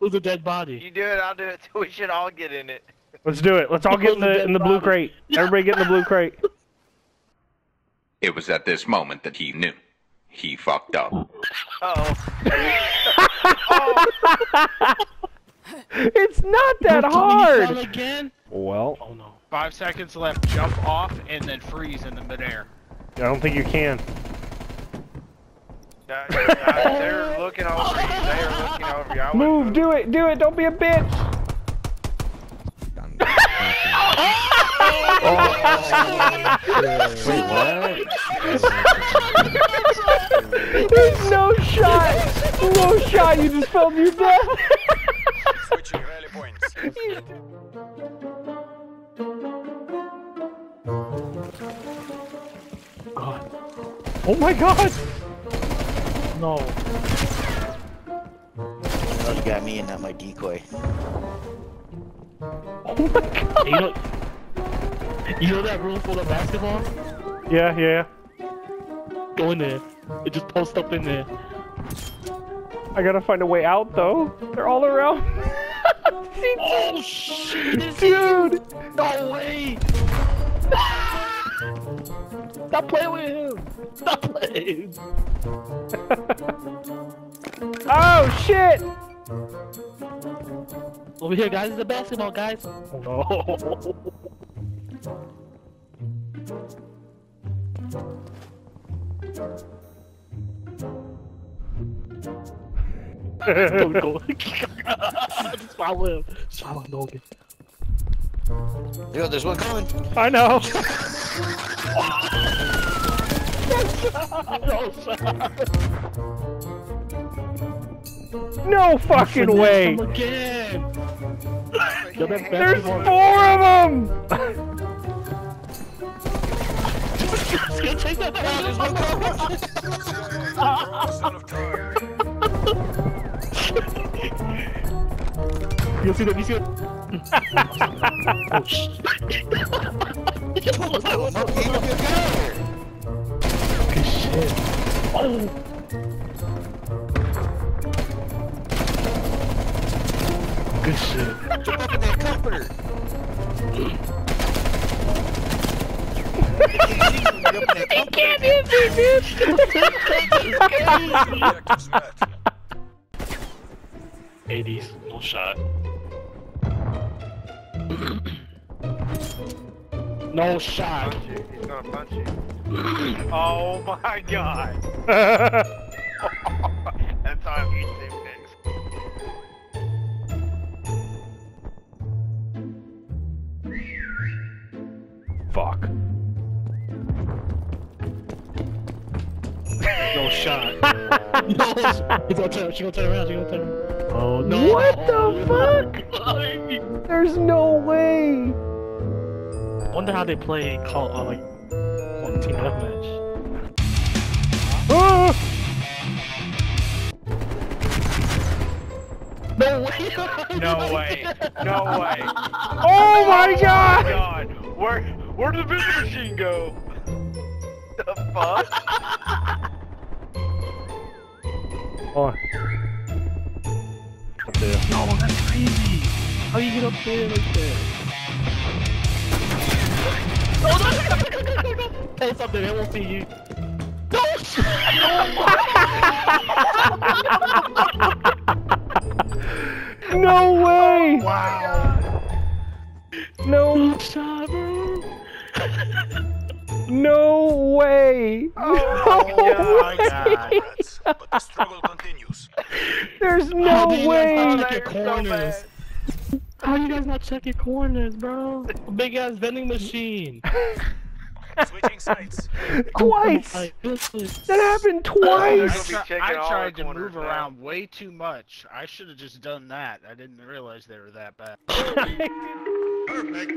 Who's a dead body? You do it, I'll do it. We should all get in it. Let's do it. Let's all get in the in the blue crate. Everybody get in the blue crate. It was at this moment that he knew. He fucked up. Uh oh. It's not that Can you fall hard. again? Well, Oh no. Five seconds left. Jump off and then freeze in the midair. I don't think you can. Uh, uh, They're looking over you. They are looking over you. I wouldn't Move, do it, do it. Don't be a bitch. Wait, what? There's no shot. No shot. You just fell to your death. Switching rally points. God. Oh my god. No. Oh, you got me and not my decoy. Oh my god. You know, you know that room full of basketball? Yeah, yeah. Go in there. It just post up in there. I gotta find a way out though. They're all around. Oh shit! Dude. No way! Stop playing with him! Stop playing! Oh shit. Over here, guys. It's a basketball, guys. Oh no! go, go. Just follow him. Just follow Logan. Yo, there's one coming. I know. No fucking way. Again! There's four of them. Yo, take that You see that? You see that? Oh shit! Good shit. Oh! Good shit. Jump up in that comforter. He can't see you when you jump in that comforter. 80s, no shot. No shot. He's gonna punch you. Oh my god. That's how I'm eating next. Fuck. No shot. no. She's gonna turn, she gonna turn around, she gonna turn around. Oh no. What the fuck? There's no way. I wonder how they play call uh, like one team deathmatch. Ah! No way! No way. No way. Oh my god! Oh god. god. Where where did the vending machine go? The fuck? Hold on. Up there. No, that's crazy. How you get up there like that? Oh no! Up there, they won't see you. No! No No way. Oh no my way. Oh, but the struggle continues. There's How do no you way. not check your corners? How you guys not checking corners, bro? Big ass vending machine. Switching sides. Twice. Oh my goodness. That happened They're I, twice. gonna be tri- checking I tried to move now. around way too much. I should have just done that. I didn't realize they were that bad. Perfect. Perfect.